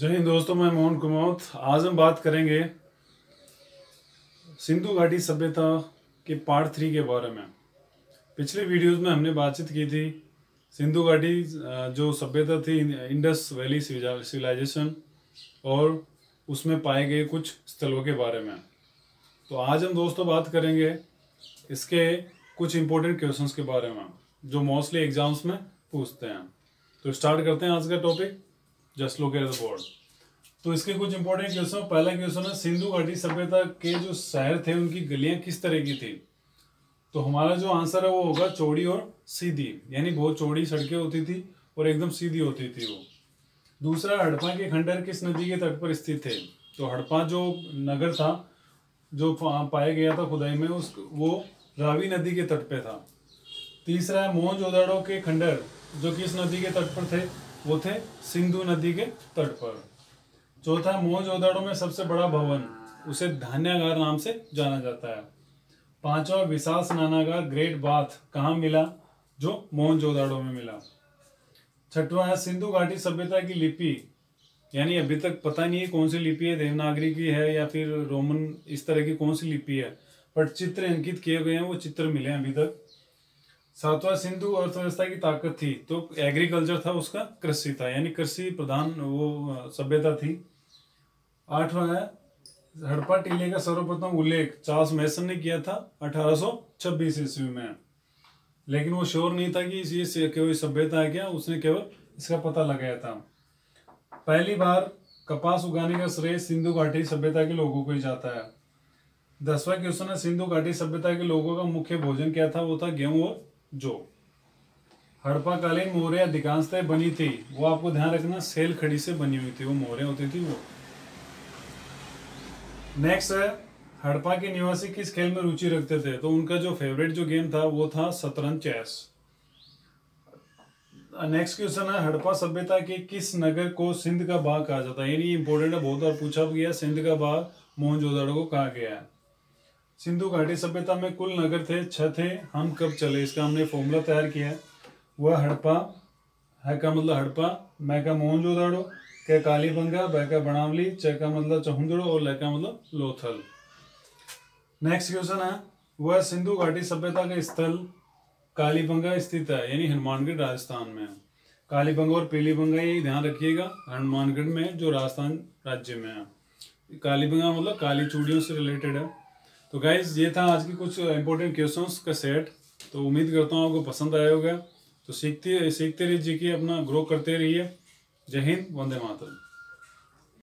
जय हिंद दोस्तों, मैं मोहन कुमौत आज हम बात करेंगे सिंधु घाटी सभ्यता के पार्ट थ्री के बारे में। पिछले वीडियोस में हमने बातचीत की थी सिंधु घाटी जो सभ्यता थी इंडस वैली सिविलाइजेशन और उसमें पाए गए कुछ स्थलों के बारे में। तो आज हम दोस्तों बात करेंगे इसके कुछ इंपॉर्टेंट क्वेश्चंस के बारे में, जो मोस्टली एग्ज़ाम्स में पूछते हैं। तो स्टार्ट करते हैं आज का topic just look at the board तो इसके कुछ इंपॉर्टेंट क्वेश्चन पहला क्वेश्चन है, सिंधु घाटी सभ्यता के जो शहर थे, उनकी गलियाँ किस तरह की थी? तो हमारा जो आंसर है वो होगा चौड़ी और सीधी। यानी बहुत चौड़ी सड़कें होती थी और एकदम सीधी होती थी वो। दूसरा, हड़प्पा के खंडर किस नदी के तट पर स्थित थे? तो हड़प्पा जो नगर था, जो पाया गया था खुदाई में, उस, वो रावी नदी के तट पे था। तीसरा है मोहनजोदाड़ो के खंडर जो किस नदी के तट पर थे? वो थे सिंधु नदी के तट पर। चौथा मोहनजोदाड़ो में सबसे बड़ा भवन, उसे धान्यागार नाम से जाना जाता है। पांचवा विशाल स्नानागार ग्रेट बाथ कहाँ मिला? जो मोहनजोदाड़ो में मिला। छठवा है सिंधु घाटी सभ्यता की लिपि, यानी अभी तक पता नहीं है कौन सी लिपि है, देवनागरी की है या फिर रोमन, इस तरह की कौन सी लिपि है, पर चित्र अंकित किए गए हैं, वो चित्र मिले हैं अभी तक। सातवां सिंधु अर्थव्यवस्था की ताकत थी। तो एग्रीकल्चर था उसका, कृषि था। यानी कृषि प्रधान वो सभ्यता थी। आठवां है, हड़प्पा टीले का सर्वप्रथम उल्लेख। चार्ल्स मैसन ने किया था 1826 ईस्वी में। लेकिन वो श्योर नहीं था कि ये कोई सभ्यता है क्या। उसने केवल इसका पता लगाया था। पहली बार कपास उगाने का श्रेय सिंधु घाटी सभ्यता के लोगों को ही जाता है। दसवा क्वेश्चन है, सिंधु घाटी सभ्यता के लोगों का मुख्य भोजन क्या था? वो था गेहूँ और जो हड़प्पा कालीन मोहरे अधिकांशतः बनी थी, वो आपको ध्यान रखना, सेल खड़ी से बनी हुई थी, वो मोहरे होती थी वो। नेक्स्ट है, हड़प्पा के निवासी किस खेल में रुचि रखते थे? तो उनका जो फेवरेट जो गेम था, वो था शतरंज चेस। नेक्स्ट क्वेश्चन है, हड़प्पा सभ्यता के किस नगर को सिंध का बाग कहा जाता है? यानी इंपोर्टेंट है, बहुत बार पूछा गया, सिंध का बाग मोहनजोदड़ो को कहा गया है। सिंधु घाटी सभ्यता में कुल नगर थे, छह थे। हम कब चले? इसका हमने फॉर्मूला तैयार किया है। वह हड़प्पा, है का मतलब हड़प्पा, मैं का मोहनजोदाड़ो, के कालीबंगा, बै का बनावली, च का मतलब चहुंदड़ो और ल का मतलब लोथल। नेक्स्ट क्वेश्चन है, वह सिंधु घाटी सभ्यता का स्थल कालीबंगा स्थित है, यानी हनुमानगढ़ राजस्थान में है। कालीबंगा और पीलीबंगा ये ध्यान रखिएगा, हनुमानगढ़ में, जो राजस्थान राज्य में है। कालीबंगा मतलब काली चूड़ियों से रिलेटेड है। तो गाइज़ ये था आज की कुछ इंपॉर्टेंट क्वेश्चन का सेट तो उम्मीद करता हूँ आपको पसंद आया होगा। तो सीखते सीखते रहिए अपना ग्रो करते रहिए। जय हिंद, वंदे मातरम।